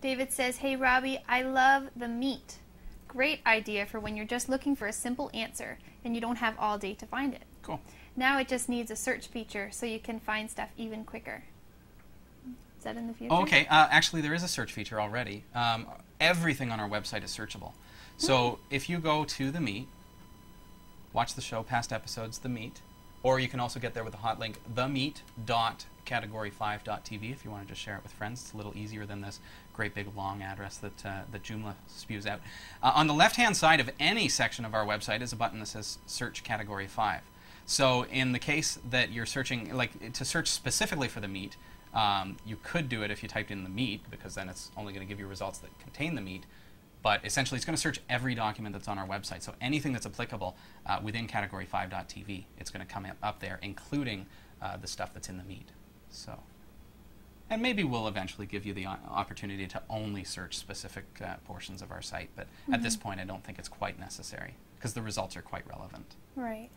David says, Hey Robbie, I love the meat. Great idea for when you're just looking for a simple answer and you don't have all day to find it. Cool. Now it just needs a search feature so you can find stuff even quicker. Is that in the future? Oh, okay. Uh, actually, there is a search feature already. Um, everything on our website is searchable. So if you go to the Meat, watch the show, past episodes, the Meat, or you can also get there with the hot link, themeat.category5.tv if you want to just share it with friends. It's a little easier than this great big long address that, uh, that Joomla spews out. Uh, on the left-hand side of any section of our website is a button that says Search Category 5. So in the case that you're searching, like to search specifically for the meat, um, you could do it if you typed in the meat, because then it's only going to give you results that contain the meat. But essentially, it's going to search every document that's on our website. So anything that's applicable uh, within Category 5.tv, it's going to come up there, including uh, the stuff that's in the meat. So, and maybe we'll eventually give you the opportunity to only search specific uh, portions of our site. But at this point, I don't think it's quite necessary because the results are quite relevant. Right.